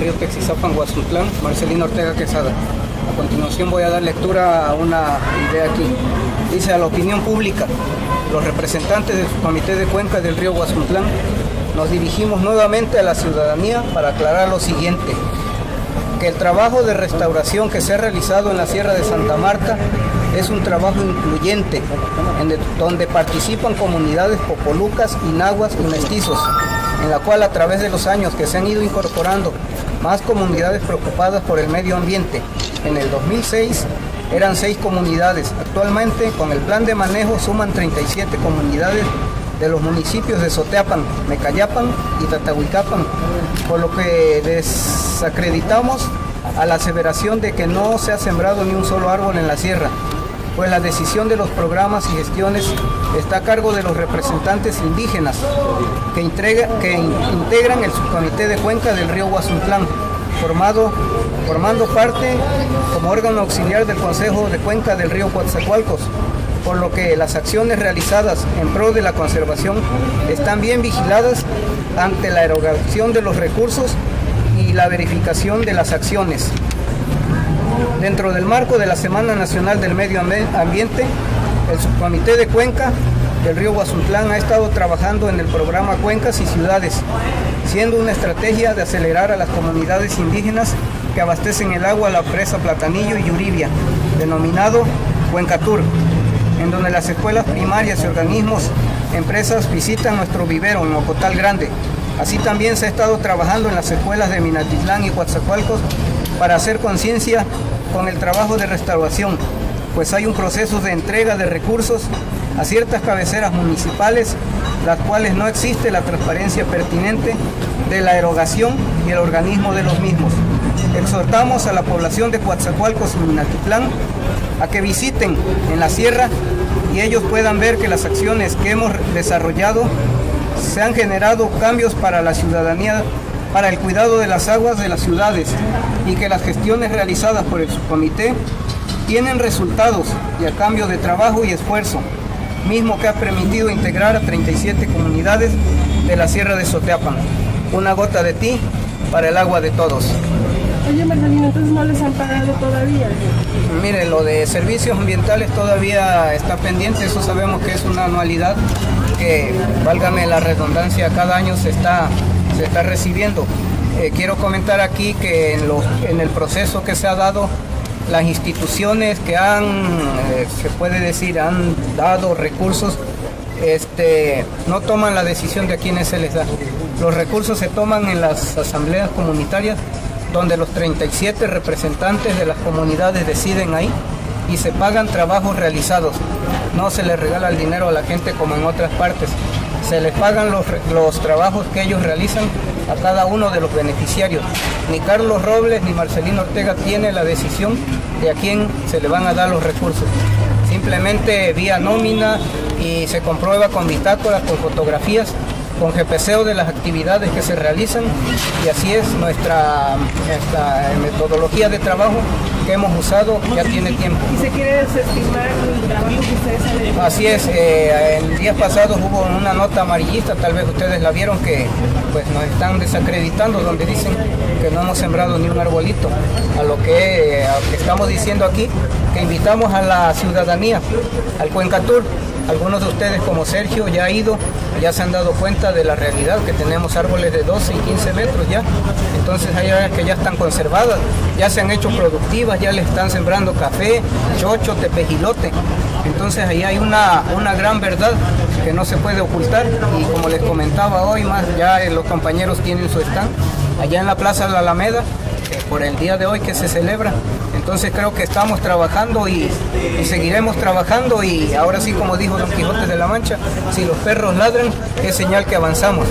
río Texizapan, Guazutlán, Marcelino Ortega Quesada. A continuación voy a dar lectura a una idea aquí. Dice a la opinión pública, los representantes del Comité de Cuenca del río Guazutlán nos dirigimos nuevamente a la ciudadanía para aclarar lo siguiente que el trabajo de restauración que se ha realizado en la Sierra de Santa Marta es un trabajo incluyente, en donde participan comunidades popolucas, inaguas y mestizos, en la cual a través de los años que se han ido incorporando más comunidades preocupadas por el medio ambiente. En el 2006 eran seis comunidades, actualmente con el plan de manejo suman 37 comunidades de los municipios de Soteapan, Mecayapan y Tatahuicapan, por lo que desacreditamos a la aseveración de que no se ha sembrado ni un solo árbol en la sierra, pues la decisión de los programas y gestiones está a cargo de los representantes indígenas que, integran el subcomité de cuenca del río Guazuntlán, formado, formando parte como órgano auxiliar del Consejo de Cuenca del río Coatzacoalcos, por lo que las acciones realizadas en pro de la conservación están bien vigiladas ante la erogación de los recursos y la verificación de las acciones. Dentro del marco de la Semana Nacional del Medio Ambiente, el Subcomité de Cuenca del Río Guazuntlán ha estado trabajando en el programa Cuencas y Ciudades, siendo una estrategia de acelerar a las comunidades indígenas que abastecen el agua a la presa Platanillo y Yuribia, denominado Cuencatur, en donde las escuelas primarias y organismos, empresas visitan nuestro vivero en Ocotal Grande. Así también se ha estado trabajando en las escuelas de Minatitlán y Coatzacoalcos para hacer conciencia con el trabajo de restauración, pues hay un proceso de entrega de recursos a ciertas cabeceras municipales, las cuales no existe la transparencia pertinente de la erogación y el organismo de los mismos. Exhortamos a la población de Coatzacoalcos y Minatitlán a que visiten en la sierra y ellos puedan ver que las acciones que hemos desarrollado se han generado cambios para la ciudadanía, para el cuidado de las aguas de las ciudades y que las gestiones realizadas por el subcomité tienen resultados y a cambio de trabajo y esfuerzo, mismo que ha permitido integrar a 37 comunidades de la Sierra de Soteapan. Una gota de ti para el agua de todos. Oye, Marcelino, entonces no les han pagado todavía. Mire, lo de servicios ambientales todavía está pendiente, eso sabemos que es una anualidad que, válgame la redundancia, cada año se está, se está recibiendo. Eh, quiero comentar aquí que en, en el proceso que se ha dado, las instituciones que han, eh, se puede decir, han dado recursos, este, no toman la decisión de a quienes se les da. Los recursos se toman en las asambleas comunitarias donde los 37 representantes de las comunidades deciden ahí y se pagan trabajos realizados. No se les regala el dinero a la gente como en otras partes. Se les pagan los, los trabajos que ellos realizan a cada uno de los beneficiarios. Ni Carlos Robles ni Marcelino Ortega tiene la decisión de a quién se le van a dar los recursos. Simplemente vía nómina y se comprueba con bitácoras, con fotografías con GPCO de las actividades que se realizan y así es nuestra, metodología de trabajo que hemos usado ya tiene tiempo. ¿Y se quiere desestimar el trabajo que ustedes han hecho? Así es, eh, en días pasados hubo una nota amarillista, tal vez ustedes la vieron, que pues nos están desacreditando, donde dicen que no hemos sembrado ni un arbolito, a lo que, a lo que estamos diciendo aquí, que invitamos a la ciudadanía, al Cuencatur, algunos de ustedes como Sergio ya ha ido, ya se han dado cuenta de la realidad que tenemos árboles de 12 y 15 metros ya. Entonces hay áreas que ya están conservadas, ya se han hecho productivas, ya le están sembrando café, chocho, tepejilote. Entonces ahí hay una, una gran verdad que no se puede ocultar y como les comentaba hoy más, ya los compañeros tienen su stand allá en la Plaza de la Alameda por el día de hoy que se celebra. Entonces creo que estamos trabajando y, seguiremos trabajando y ahora sí, como dijo Don Quijote de la Mancha, si los perros ladran es señal que avanzamos.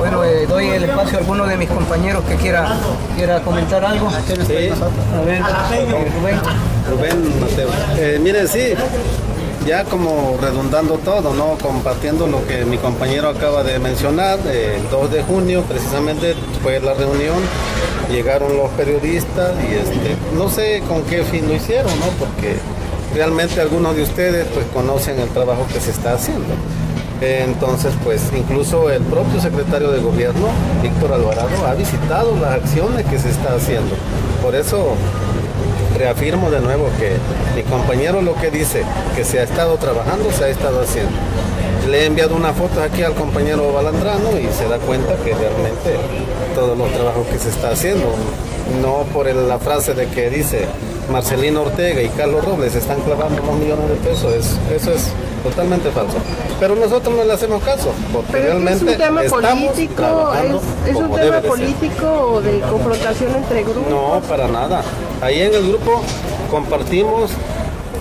Bueno, eh, doy el espacio a alguno de mis compañeros que quiera, quiera comentar algo. A ver, Rubén. Rubén Mateo. Eh, miren, sí, ya como redundando todo, ¿no? Compartiendo lo que mi compañero acaba de mencionar, el 2 de junio precisamente fue la reunión, llegaron los periodistas y este, no sé con qué fin lo hicieron, ¿no? Porque realmente algunos de ustedes pues conocen el trabajo que se está haciendo. Entonces, pues incluso el propio secretario de gobierno, Víctor Alvarado, ha visitado las acciones que se está haciendo. Por eso reafirmo de nuevo que mi compañero lo que dice, que se ha estado trabajando, se ha estado haciendo. Le he enviado una foto aquí al compañero Balandrano y se da cuenta que realmente todos los trabajos que se está haciendo, no por la frase de que dice Marcelino Ortega y Carlos Robles están clavando dos millones de pesos, es- eso es totalmente falso. Pero nosotros no le hacemos caso, porque Pero es que es realmente un tema político, es, es un tema de político o de confrontación entre grupos. No, para nada. Ahí en el grupo compartimos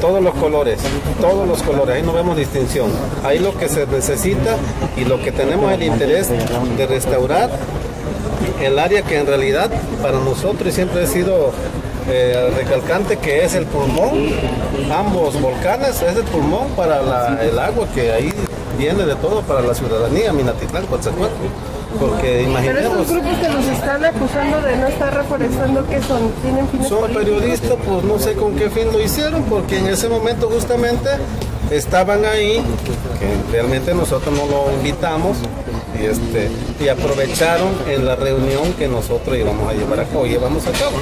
todos los colores, todos los colores, ahí no vemos distinción. Ahí lo que se necesita y lo que tenemos el interés de restaurar el área que en realidad para nosotros siempre ha sido eh, recalcante que es el pulmón, ambos volcanes es el pulmón para la- el agua que ahí viene de todo para la ciudadanía, Minatitlán, Coatzacoalcos. Porque Pero imaginemos... estos grupos que nos están acusando de no estar reforestando, ¿qué son? ¿Tienen fines Son políticos? periodistas, pues no sé con qué fin lo hicieron, porque en ese momento justamente estaban ahí, que realmente nosotros no lo invitamos, y, este, y aprovecharon en la reunión que nosotros íbamos a llevar a cabo, llevamos a cabo.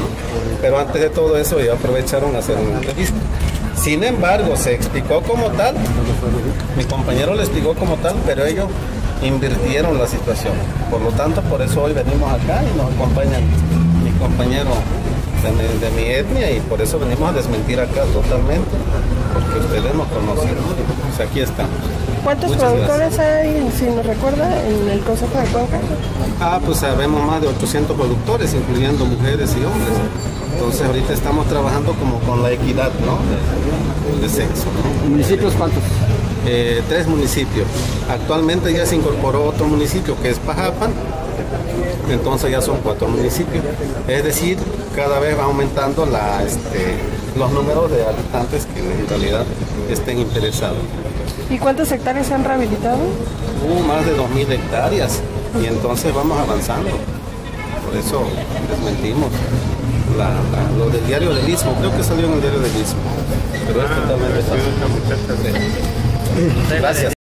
Pero antes de todo eso ya aprovecharon a hacer una entrevista. Sin embargo, se explicó como tal, mi compañero le explicó como tal, pero ellos invirtieron la situación. Por lo tanto, por eso hoy venimos acá y nos acompañan mi compañero de mi, etnia y por eso venimos a desmentir acá totalmente, porque ustedes nos conocen. ¿no? Pues aquí estamos. ¿Cuántos Muchas productores hay, si nos recuerda, en el Consejo de Cuenca? Ah, pues sabemos más de 800 productores, incluyendo mujeres y hombres. Entonces ahorita estamos trabajando como con la equidad, ¿no? De, de sexo. ¿no? ¿Municipios cuántos? Eh, tres municipios. Actualmente ya se incorporó otro municipio que es Pajapan, entonces ya son cuatro municipios. Es decir, cada vez va aumentando la, este, los números de habitantes que en realidad estén interesados. ¿Y cuántas hectáreas se han rehabilitado? Más de 2.000 hectáreas y entonces vamos avanzando. Por eso desmentimos la- la- lo del diario del Istmo. Creo que salió en el diario del Istmo. Pero es totalmente falso. Gracias.